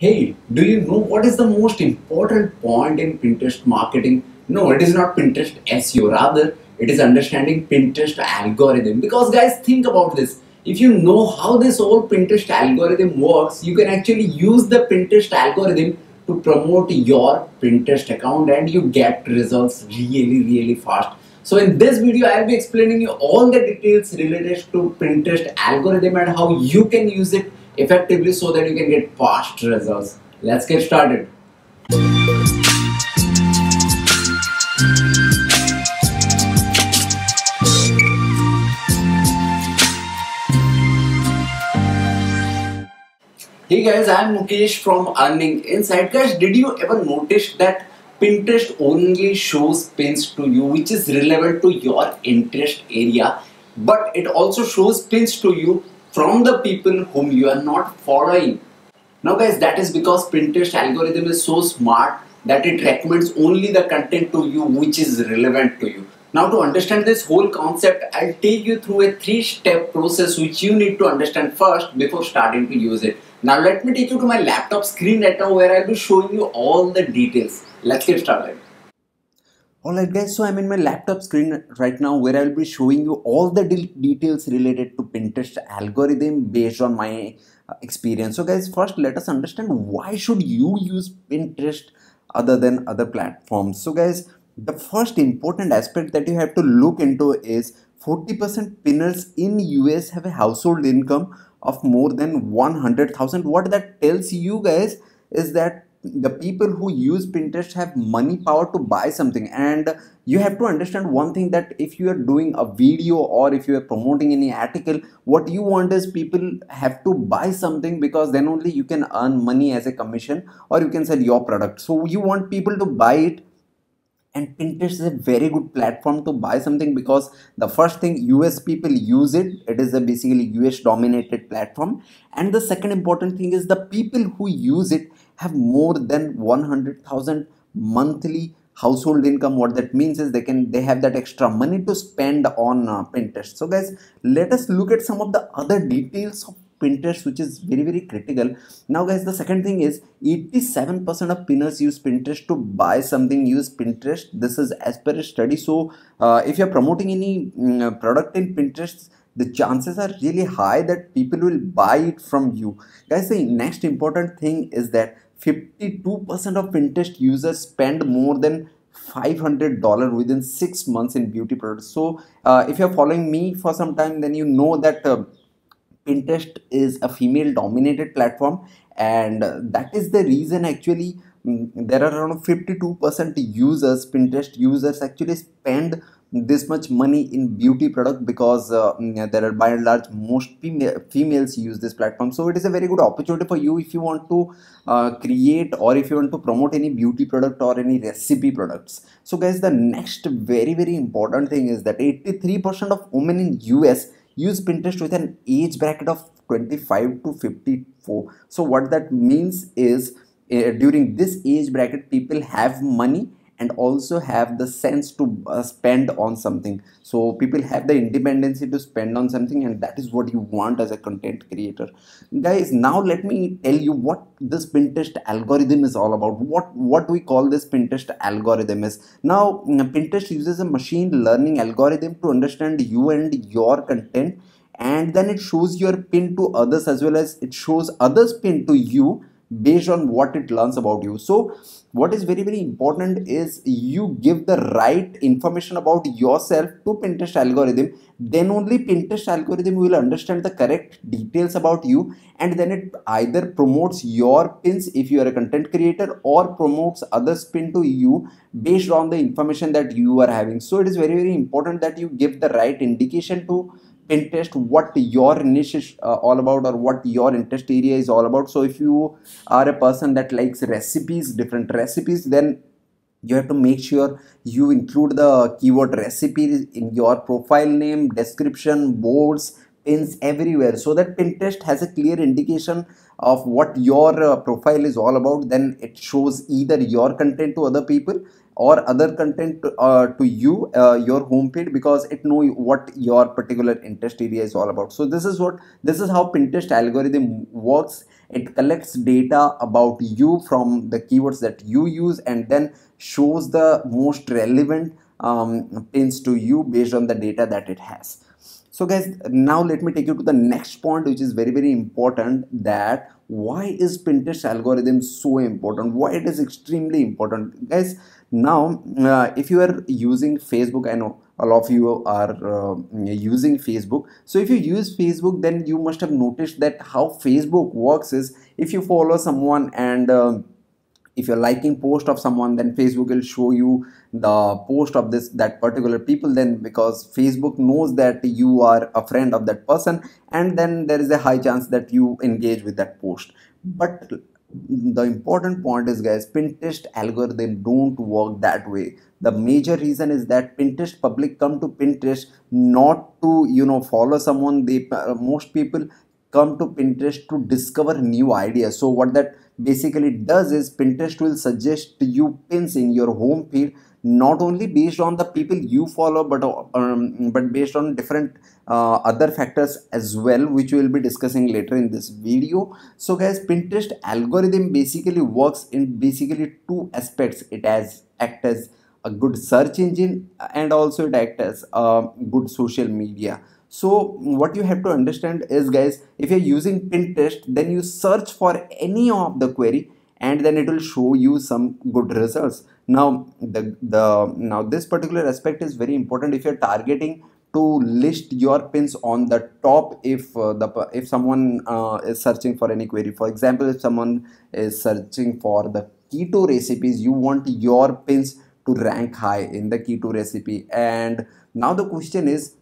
Hey, do you know what is the most important point in Pinterest marketing? No, it is not Pinterest SEO, rather, it is understanding Pinterest algorithm. Because, guys, think about this. If you know how this whole Pinterest algorithm works, you can actually use the Pinterest algorithm to promote your Pinterest account and you get results really, really fast. So in this video, I'll be explaining you all the details related to Pinterest algorithm and how you can use it effectively so that you can get fast results. Let's get started. Hey guys, I'm Mukesh from Earning Insight. Guys, did you ever notice that Pinterest only shows pins to you which is relevant to your interest area, but it also shows pins to you from the people whom you are not following. Now guys, that is because Pinterest algorithm is so smart that it recommends only the content to you which is relevant to you. Now to understand this whole concept, I'll take you through a three-step process which you need to understand first before starting to use it. Now let me take you to my laptop screen right now where I'll be showing you all the details. Let's get started. Alright guys, so I'm in my laptop screen right now where I'll be showing you all the de details related to Pinterest algorithm based on my uh, experience. So guys, first let us understand why should you use Pinterest other than other platforms. So guys, the first important aspect that you have to look into is 40% pinners in US have a household income of more than 100,000. What that tells you guys is that the people who use pinterest have money power to buy something. And you have to understand one thing that if you are doing a video or if you are promoting any article what you want is people have to buy something because then only you can earn money as a commission or you can sell your product. So you want people to buy it. And pinterest is a very good platform to buy something because the first thing us people use it. It is a basically us dominated platform. And the second important thing is the people who use it have more than 100000 monthly household income what that means is they can they have that extra money to spend on uh, pinterest so guys let us look at some of the other details of Pinterest, which is very, very critical. Now, guys, the second thing is 87% of pinners use Pinterest to buy something, use Pinterest. This is as per a study. So, uh, if you're promoting any mm, product in Pinterest, the chances are really high that people will buy it from you. Guys, the next important thing is that 52% of Pinterest users spend more than $500 within six months in beauty products. So, uh, if you're following me for some time, then you know that. Uh, Pinterest is a female dominated platform and that is the reason actually mm, there are around 52% users Pinterest users actually spend this much money in beauty product because uh, there are by and large most females use this platform so it is a very good opportunity for you if you want to uh, create or if you want to promote any beauty product or any recipe products so guys the next very very important thing is that 83% of women in US use Pinterest with an age bracket of 25 to 54. So what that means is uh, during this age bracket people have money and also have the sense to uh, spend on something. So people have the independency to spend on something and that is what you want as a content creator. Guys now let me tell you what this pinterest algorithm is all about. What what we call this pinterest algorithm is now pinterest uses a machine learning algorithm to understand you and your content and then it shows your pin to others as well as it shows others pin to you based on what it learns about you. So what is very very important is you give the right information about yourself to pinterest algorithm then only pinterest algorithm will understand the correct details about you and then it either promotes your pins if you are a content creator or promotes others pin to you based on the information that you are having. So it is very very important that you give the right indication to Pinterest what your niche is uh, all about or what your interest area is all about. So if you are a person that likes recipes, different recipes, then you have to make sure you include the keyword recipe in your profile name, description, boards, pins everywhere so that Pinterest has a clear indication of what your uh, profile is all about. Then it shows either your content to other people or other content uh, to you uh, your homepage because it know what your particular interest area is all about. So this is what this is how pinterest algorithm works. It collects data about you from the keywords that you use and then shows the most relevant um, pins to you based on the data that it has. So guys now let me take you to the next point which is very very important that why is pinterest algorithm so important? Why it is extremely important? Guys now uh, if you are using facebook i know a lot of you are uh, using facebook. So if you use facebook then you must have noticed that how facebook works is if you follow someone and uh, if you're liking post of someone then facebook will show you the post of this that particular people then because facebook knows that you are a friend of that person and then there is a high chance that you engage with that post. But the important point is guys pinterest algorithm don't work that way. The major reason is that pinterest public come to pinterest not to you know follow someone. They uh, most people come to pinterest to discover new ideas. So what that basically does is pinterest will suggest to you pins in your home feed not only based on the people you follow but um, but based on different uh, other factors as well which we will be discussing later in this video. So guys pinterest algorithm basically works in basically two aspects. It has act as a good search engine and also it act as a good social media. So what you have to understand is guys if you're using pinterest then you search for any of the query and then it will show you some good results. Now the the now this particular aspect is very important. If you're targeting to list your pins on the top if uh, the if someone uh, is searching for any query. For example if someone is searching for the keto recipes you want your pins to rank high in the keto recipe. And now the question is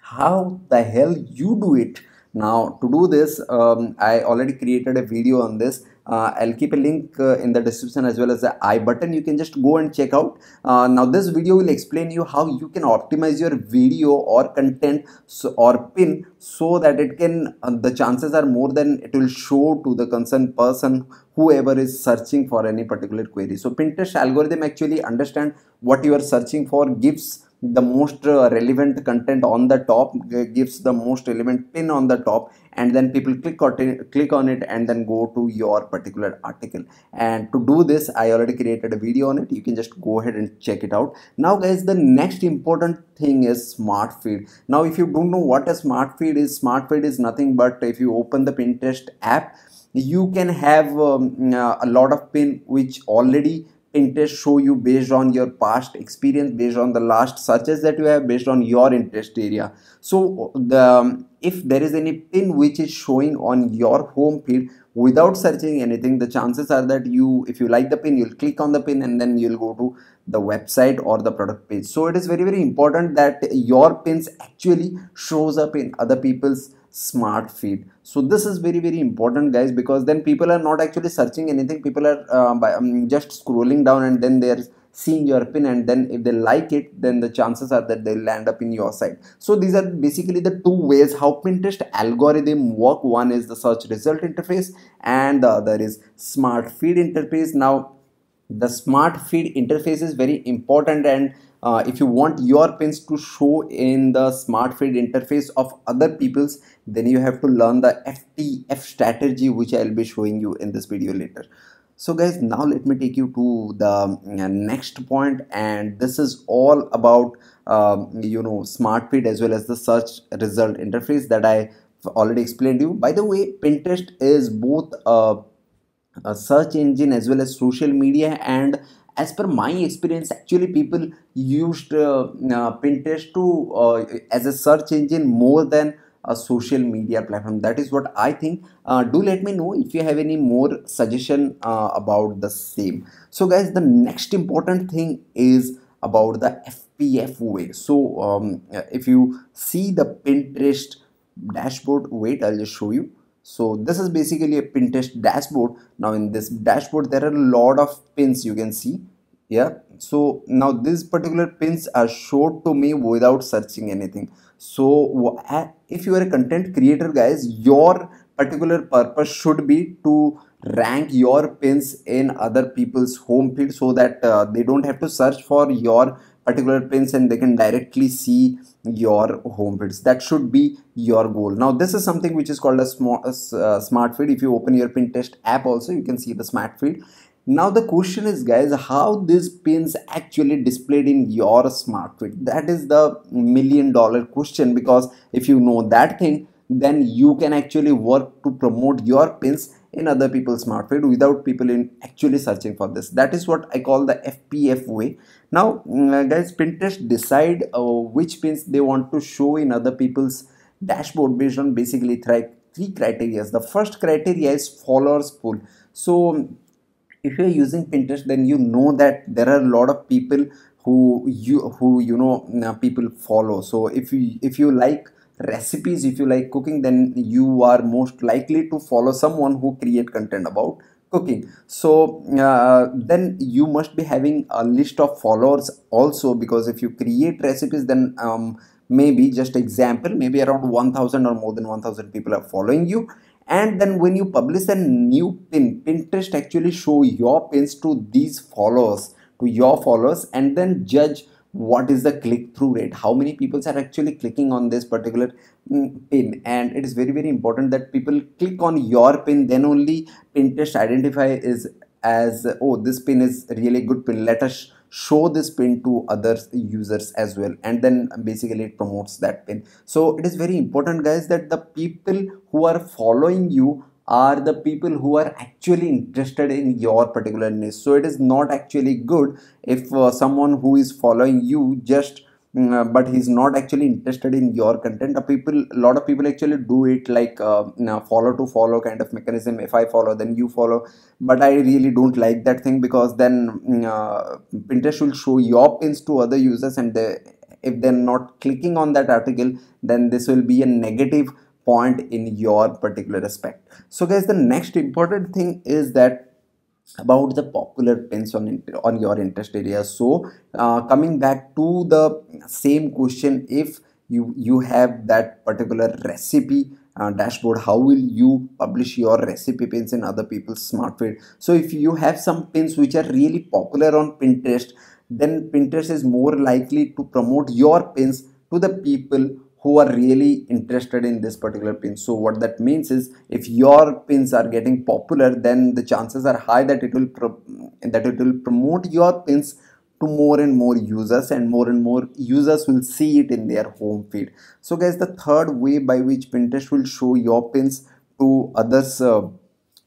how the hell you do it? Now to do this um, i already created a video on this uh, I'll keep a link uh, in the description as well as the I button. You can just go and check out. Uh, now this video will explain you how you can optimize your video or content so, or pin so that it can uh, the chances are more than it will show to the concerned person whoever is searching for any particular query. So Pinterest algorithm actually understand what you are searching for gives the most uh, relevant content on the top gives the most relevant pin on the top and then people click click on it and then go to your particular article. And to do this i already created a video on it. You can just go ahead and check it out. Now guys the next important thing is smart feed. Now if you don't know what a smart feed is smart feed is nothing but if you open the pinterest app you can have um, a lot of pin which already interest show you based on your past experience based on the last searches that you have based on your interest area. So the if there is any pin which is showing on your home feed without searching anything the chances are that you if you like the pin you'll click on the pin and then you'll go to the website or the product page. So it is very very important that your pins actually shows up in other people's smart feed. So this is very very important guys because then people are not actually searching anything. People are uh, by, um, just scrolling down and then they're seeing your pin and then if they like it then the chances are that they'll land up in your site. So these are basically the two ways how pinterest algorithm work. One is the search result interface and the other is smart feed interface. Now the smart feed interface is very important and uh, if you want your pins to show in the smart feed interface of other people's then you have to learn the FTF strategy which I'll be showing you in this video later. So guys now let me take you to the uh, next point and this is all about um, you know smart feed as well as the search result interface that I already explained you. By the way Pinterest is both a, a search engine as well as social media and as per my experience actually people used uh, uh, pinterest to uh, as a search engine more than a social media platform. That is what i think. Uh, do let me know if you have any more suggestion uh, about the same. So guys the next important thing is about the fpf way. So um, if you see the pinterest dashboard wait i'll just show you so this is basically a pinterest dashboard. Now in this dashboard there are a lot of pins you can see yeah so now these particular pins are showed to me without searching anything. So if you are a content creator guys your particular purpose should be to rank your pins in other people's home feed so that uh, they don't have to search for your particular pins and they can directly see your home feeds that should be your goal. Now this is something which is called a smart, uh, smart feed if you open your pinterest app also you can see the smart feed now the question is guys how these pins actually displayed in your smart feed that is the million dollar question because if you know that thing then you can actually work to promote your pins in other people's smart feed without people in actually searching for this. That is what i call the fpf way. Now mm, uh, guys pinterest decide uh, which pins they want to show in other people's dashboard based on basically three, three criteria. The first criteria is followers pool. So if you're using pinterest then you know that there are a lot of people who you who you know uh, people follow. So if you if you like recipes if you like cooking then you are most likely to follow someone who create content about cooking. So uh, then you must be having a list of followers also because if you create recipes then um, maybe just example maybe around 1000 or more than 1000 people are following you. And then when you publish a new pin pinterest actually show your pins to these followers to your followers and then judge what is the click through rate? How many people are actually clicking on this particular mm, pin? And it is very very important that people click on your pin then only pinterest identify is as oh this pin is really good pin. Let us show this pin to other users as well. And then basically it promotes that pin. So it is very important guys that the people who are following you are the people who are actually interested in your particular niche so it is not actually good if uh, someone who is following you just mm, uh, but he's not actually interested in your content. A people a lot of people actually do it like uh, follow to follow kind of mechanism. If i follow then you follow. But i really don't like that thing because then mm, uh, pinterest will show your pins to other users and they, if they're not clicking on that article then this will be a negative point in your particular aspect so guys the next important thing is that about the popular pins on on your interest area. So uh, coming back to the same question if you you have that particular recipe uh, dashboard how will you publish your recipe pins in other people's smart feed so if you have some pins which are really popular on pinterest then pinterest is more likely to promote your pins to the people who are really interested in this particular pin. So what that means is if your pins are getting popular then the chances are high that it will that it will promote your pins to more and more users and more and more users will see it in their home feed. So guys the third way by which pinterest will show your pins to others uh,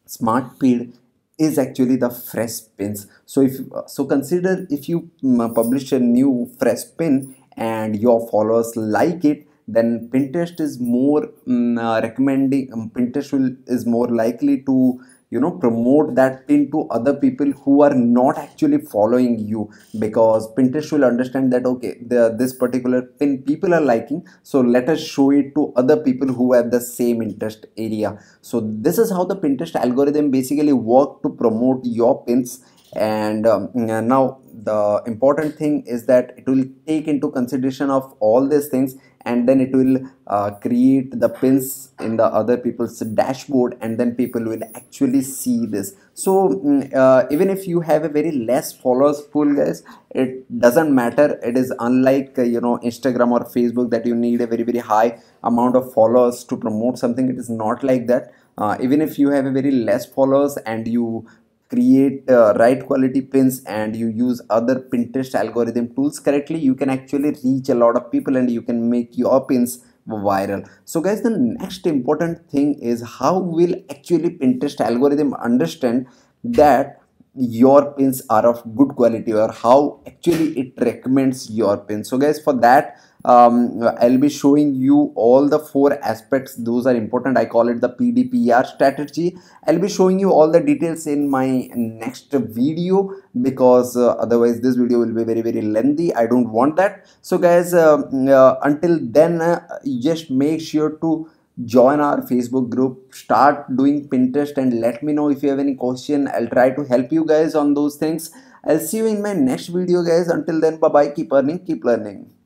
smart feed is actually the fresh pins. So if so consider if you um, publish a new fresh pin and your followers like it then Pinterest is more um, uh, recommending um, Pinterest will is more likely to you know promote that pin to other people who are not actually following you. Because pinterest will understand that okay the, this particular pin people are liking so let us show it to other people who have the same interest area. So this is how the pinterest algorithm basically work to promote your pins. And um, now the important thing is that it will take into consideration of all these things and then it will uh, create the pins in the other people's dashboard and then people will actually see this. So mm, uh, even if you have a very less followers pool guys it doesn't matter. It is unlike uh, you know instagram or facebook that you need a very very high amount of followers to promote something. It is not like that. Uh, even if you have a very less followers and you create uh, right quality pins and you use other pinterest algorithm tools correctly you can actually reach a lot of people and you can make your pins viral. So guys the next important thing is how will actually pinterest algorithm understand that your pins are of good quality or how actually it recommends your pins. So guys for that um, I'll be showing you all the four aspects. Those are important. I call it the PDPR strategy. I'll be showing you all the details in my next video because uh, otherwise this video will be very very lengthy. I don't want that. So guys uh, uh, until then uh, just make sure to join our facebook group. Start doing pinterest and let me know if you have any question. I'll try to help you guys on those things. I'll see you in my next video guys. Until then bye bye keep earning. Keep learning